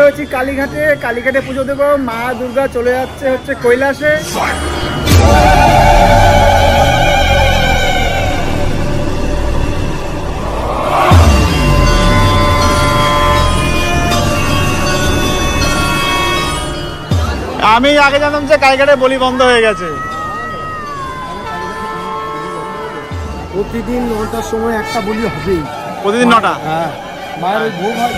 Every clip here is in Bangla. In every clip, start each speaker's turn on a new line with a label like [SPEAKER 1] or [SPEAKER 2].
[SPEAKER 1] রয়েছি কালীঘাটে কালীঘাটে পুজো দেবো মা দুর্গা চলে যাচ্ছে হচ্ছে কৈলাসে।
[SPEAKER 2] আমি আগে জানতাম যে কালীঘাটে বলি বন্ধ হয়ে গেছে।
[SPEAKER 1] প্রতিদিন নটার সময় একটা বলি হবেই।
[SPEAKER 2] প্রতিদিন নটা?
[SPEAKER 1] হ্যাঁ। মায়ের হয়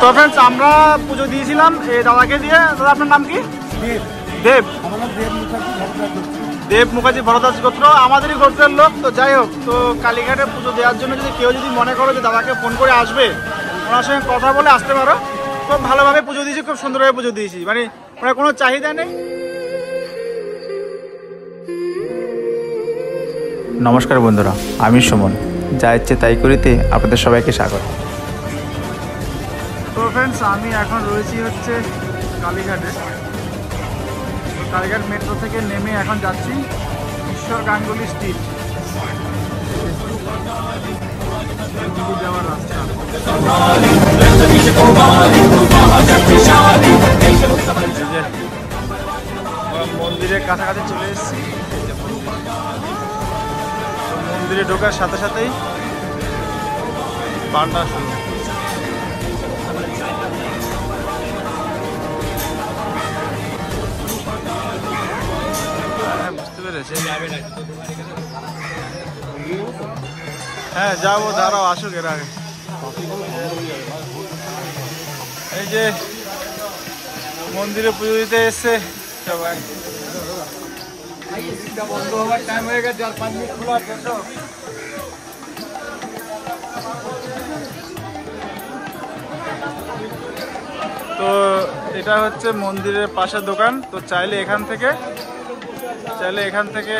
[SPEAKER 2] তো ফ্রেন্ডস আমরা পুজো দিয়েছিলাম এই দাদাকে দিয়ে। দাদা আপনার নাম কি?
[SPEAKER 1] দেব।
[SPEAKER 2] দেব।
[SPEAKER 1] দেব মুখার্জি
[SPEAKER 2] দেব মুখার্জি ভরদাস গোত্র আমাদেরই গোত্রের লোক। তো যাই হোক তো কালীঘাটে পুজো দেওয়ার জন্য যদি কেউ যদি মনে করো যে দাদাকে ফোন করে আসবে ওনার সঙ্গে কথা বলে আসতে পারো। খুব ভালোভাবে পুজো দিয়েছি খুব সুন্দরভাবে পুজো দিয়েছি। মানে মানে কোনো চাহিদা নেই।
[SPEAKER 3] নমস্কার বন্ধুরা, আমি সুমন। যা ইচ্ছে তাই করিতে আপনাদের সবাইকে স্বাগত।
[SPEAKER 2] তো ফ্রেন্ডস আমি এখন রয়েছি হচ্ছে কালীঘাটে। কালীঘাট মেট্রো থেকে নেমে এখন যাচ্ছি ঈশ্বর গাঙ্গুলি স্ট্রিট মন্দিরের কাছাকাছি চলে এসেছি। মন্দিরে ঢোকার সাথে সাথেই বান্না শুরু। হ্যাঁ বুঝতে পেরেছি। হ্যাঁ যাব দাঁড়াও, আসুক এর আগে। এই যে মন্দিরে পুজো দিতে এসছে সবাই।
[SPEAKER 1] বন্ধ টাইম হয়ে গেছে পাঁচ মিনিট খোলা তো
[SPEAKER 2] তো এটা হচ্ছে মন্দিরের পাশের দোকান। তো চাইলে এখান থেকে, চাইলে এখান থেকে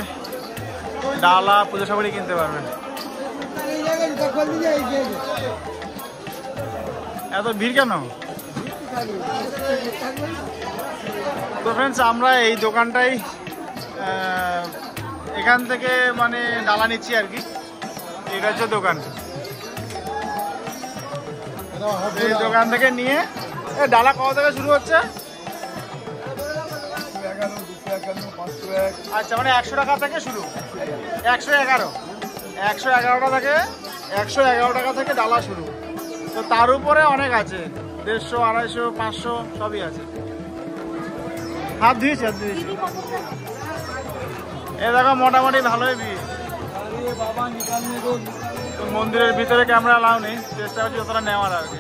[SPEAKER 2] ডালা, পুজো সামগ্রী কিনতে পারবেন। এত ভিড় কেন? তো ফ্রেন্ডস আমরা এই দোকানটাই এখান থেকে মানে ডালা নিচ্ছি আর কি। এটা হচ্ছে দোকান। এই দোকান থেকে নিয়ে ডালা কত থেকে শুরু হচ্ছে? আচ্ছা মানে একশো টাকা থেকে শুরু। একশো এগারো। একশো এগারোটা থেকে, একশো এগারো টাকা থেকে ডালা শুরু। তো তার উপরে অনেক আছে। দেড়শো, আড়াইশো, পাঁচশো, সবই আছে। হাত ধুয়েছি হাত ধুয়েছি এ দেখো, মোটামুটি ভালোই ভিড়। মন্দিরের ভিতরে ক্যামেরা লাউনি চেষ্টা করছি যতটা নেওয়ার আর কি।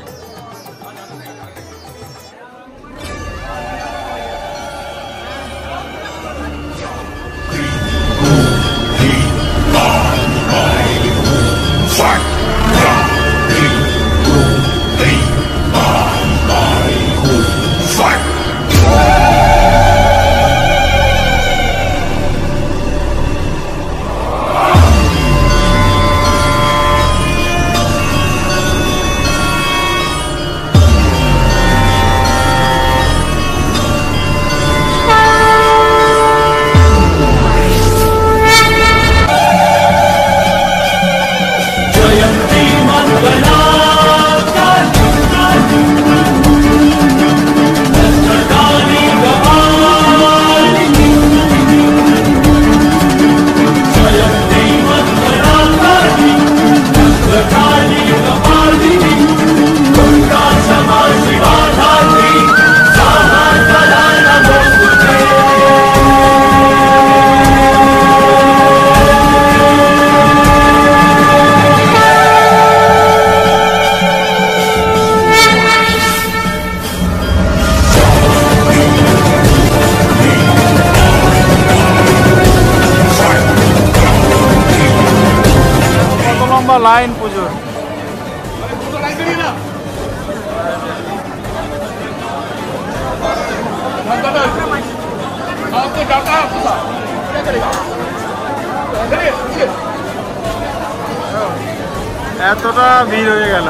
[SPEAKER 2] লাইন পুজোর। এতটা ভিড় হয়ে গেল।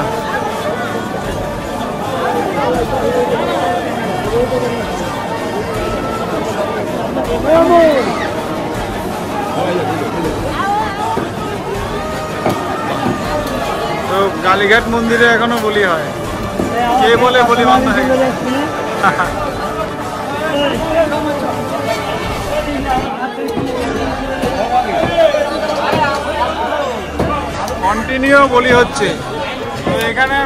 [SPEAKER 2] কালীঘাট মন্দিরে এখনও বলি হয়। কে বলে বলি বন্ধ হয়ে? কন্টিনিউ বলি হচ্ছে। তো এখানে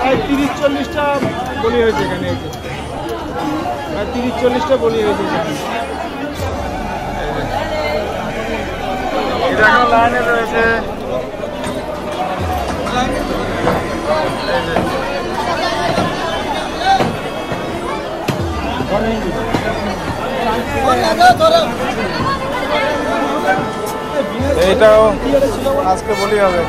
[SPEAKER 2] প্রায় তিরিশ চল্লিশটা বলি হয়েছে এখানে। তিরিশ চল্লিশটা বলি হয়েছে এখন। লাইনে রয়েছে। এইটাও আজকে বলি হবে।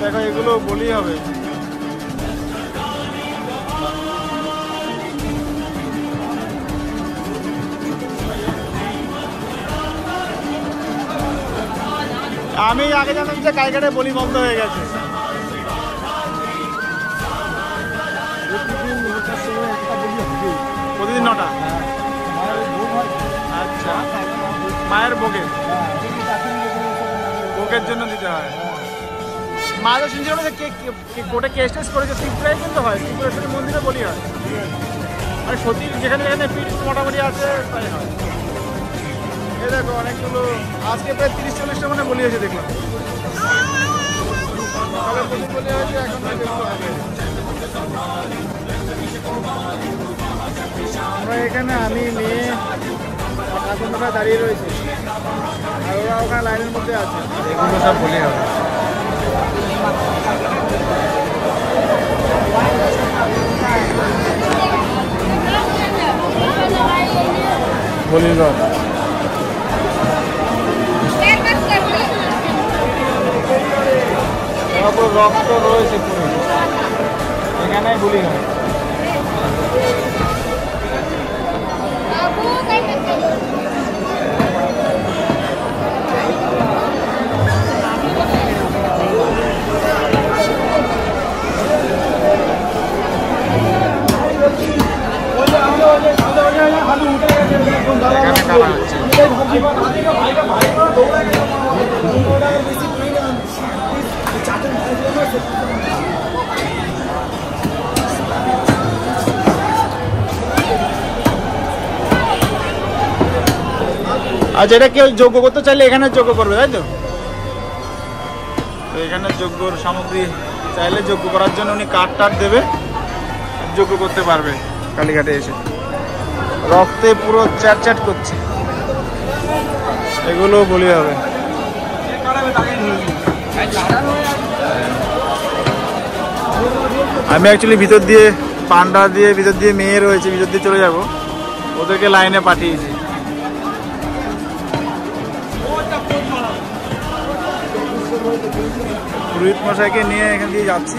[SPEAKER 2] দেখো এগুলো বলি হবে। আমি আগে জানতাম যে কালকাটে বলি বন্ধ হয়ে গেছে। প্রতিদিন নটা? আচ্ছা। মায়ের ভোগে ভোগের জন্য দিতে হয়। মায়ের শুনছিলাম যে কে কে- কোর্টে কেস টেস করেছে ত্রিপুরায় কিন্তু হয় ত্রিপুরেশ্বরী মন্দিরে বলি হয়। আর সত্যি যেখানে যেখানে পিঠ মোটামুটি আছে তাই হয়। এই দেখো, অনেকগুলো, আজকে প্রায় তিরিশ চল্লিশটা মানে বলি হয়েছে, দেখলাম। সকালে প্রচুর হয়েছে, এখন। আমরা এখানে আমি, মেয়ে ঠাকুরটা দাঁড়িয়ে রয়েছে। আর ওরা ওখানে লাইনের মধ্যে আছে। এগুলো সব বলি হবে। বলিগড় তারপর রক্ত রয়েছে পুরো। এখানে বলি হয়। এখানে কাটা হচ্ছে আচ্ছা এটা কেউ যোগ্য করতে চাইলে এখানে যোগ্য করবে তাই তো? তো এখানে যোগ্যর সামগ্রী চাইলে যোগ্য করার জন্য উনি কাঠ টার্ড দেবে যোগ্য করতে পারবে কালীঘাটে এসে। রক্তে পুরো চ্যাট চ্যাট করছে। এগুলো বলি হবে? আমি অ্যাকচুয়ালি ভিতর দিয়ে, পান্ডা দিয়ে, ভিতর দিয়ে মেয়ে রয়েছে, ভিতর দিয়ে চলে যাব। ওদেরকে লাইনে পাঠিয়েছি। রোহিত মশাইকে নিয়ে এখান দিয়ে যাচ্ছি।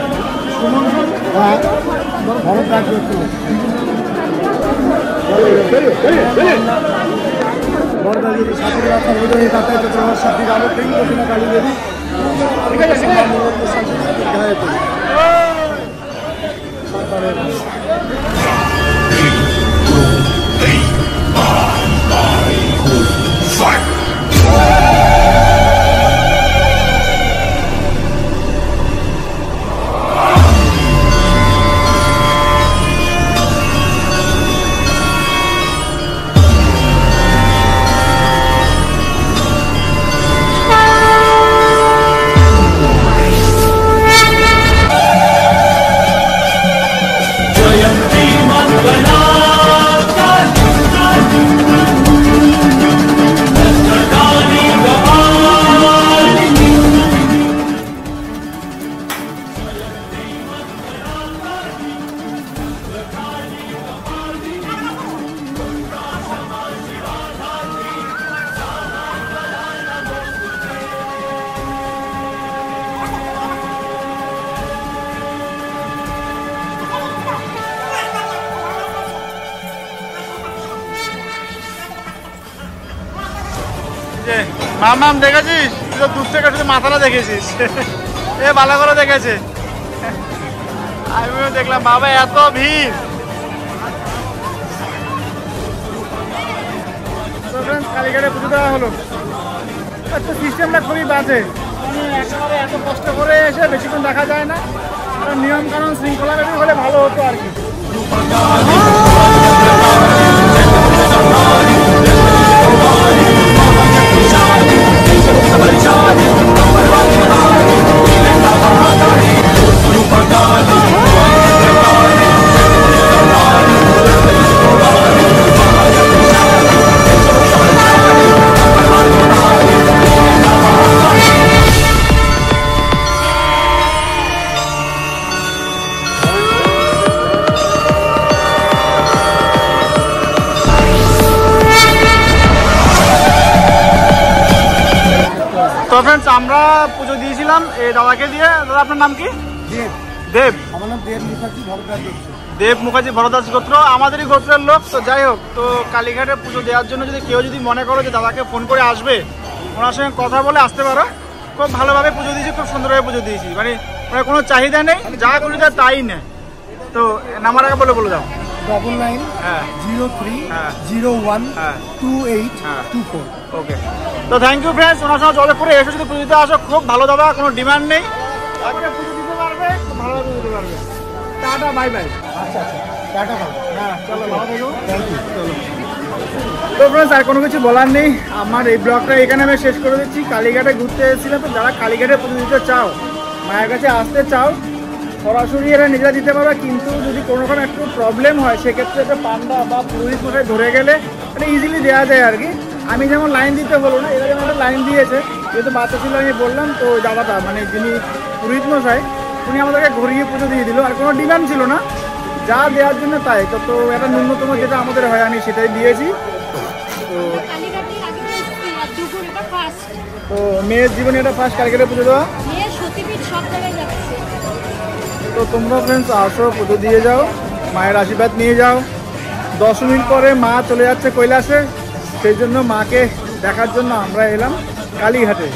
[SPEAKER 1] ভরত রাজ গোত্র বড়দা যদি সাথী রাখা হৃদয়ে কাতায় তো তোমার সাথী রাম প্রেম কঠিনা কালী দেবী ঠিক
[SPEAKER 2] যে মামাম দেখেছিস? তুই তো দূর থেকে শুধু মাথাটা দেখেছিস। এ ভালো করে দেখেছে। আমিও দেখলাম, বাবা, এত ভিড়।
[SPEAKER 1] কালীঘাটে পুজো দেওয়া হলো। আচ্ছা সিস্টেমটা খুবই বাজে। একেবারে এত কষ্ট করে এসে বেশিক্ষণ দেখা যায় না। নিয়ম কানুন শৃঙ্খলা হলে ভালো হতো আর কি।
[SPEAKER 2] পুজো দিয়েছিলাম এই দাদাকে দিয়ে। দাদা আপনার নাম কি?
[SPEAKER 1] দেব।
[SPEAKER 2] দেব।
[SPEAKER 1] আমার নাম দেব মুখার্জি ভরদ্বাজ
[SPEAKER 2] দেব মুখার্জি ভরদাস গোত্র আমাদেরই গোত্রের লোক। তো যাই হোক তো কালীঘাটে পুজো দেওয়ার জন্য যদি কেউ যদি মনে করো যে দাদাকে ফোন করে আসবে ওনার সঙ্গে কথা বলে আসতে পারো। খুব ভালোভাবে পুজো দিয়েছি খুব সুন্দরভাবে পুজো দিয়েছি। মানে মানে কোনো চাহিদা নেই যা করি তাই নেয়। তো নাম্বার আগে বলে বলে দাও।
[SPEAKER 1] Double
[SPEAKER 2] nine
[SPEAKER 1] zero three.
[SPEAKER 2] Zero
[SPEAKER 1] one two
[SPEAKER 2] eight.
[SPEAKER 1] Two four
[SPEAKER 2] okay তো থ্যাংক ইউ ফ্রেন্ডস ওনার সঙ্গে যোগাযোগ করে এসে যদি পুজো দিতে আসো খুব ভালো দাদা কোনো ডিমান্ড নেই। আপনি পুজো দিতে পারবে খুব পুজো দিতে পারবে। টাটা বাই বাই
[SPEAKER 1] আচ্ছা আচ্ছা। টাটা
[SPEAKER 2] হ্যাঁ চলো ভালো থেকো।
[SPEAKER 1] থ্যাংক ইউ
[SPEAKER 2] তো ফ্রেন্ডস আর কোনো কিছু বলার নেই। আমার এই ব্লগটা এখানে আমি শেষ করে দিচ্ছি। কালীঘাটে ঘুরতে এসেছিলাম তো যারা কালীঘাটে পুজো দিতে চাও মায়ের কাছে আসতে চাও সরাসরি এরা নিজেরা দিতে পারবে কিন্তু যদি কোনো রকম একটু প্রবলেম হয় সেক্ষেত্রে একটা পান্ডা বা পুরোহিত মশাই ধরে গেলে এটা ইজিলি দেওয়া যায় আর কি। আমি যেমন লাইন দিতে হলো না এরা যেমন একটা লাইন দিয়েছে যেহেতু বাচ্চা ছিল আমি বললাম তো ওই দাদাটা মানে যিনি পুরোহিত মশাই উনি আমাদেরকে ঘুরিয়ে পুজো দিয়ে দিল আর কোনো ডিমান্ড ছিল না। যা দেওয়ার জন্য তাই তো তো একটা ন্যূনতম যেটা আমাদের হয় আমি সেটাই দিয়েছি। তো মেয়ের জীবনে এটা ফার্স্ট কালকেটে পুজো দেওয়া।
[SPEAKER 4] সতীপীঠ সব জায়গায় যাচ্ছে।
[SPEAKER 2] তো তোমরা ফ্রেন্ডস আসো, পুজো দিয়ে যাও, মায়ের আশীর্বাদ নিয়ে যাও। দশ মিনিট পরে মা চলে যাচ্ছে কৈলাসে, সেই জন্য মাকে দেখার জন্য আমরা এলাম কালীঘাটে।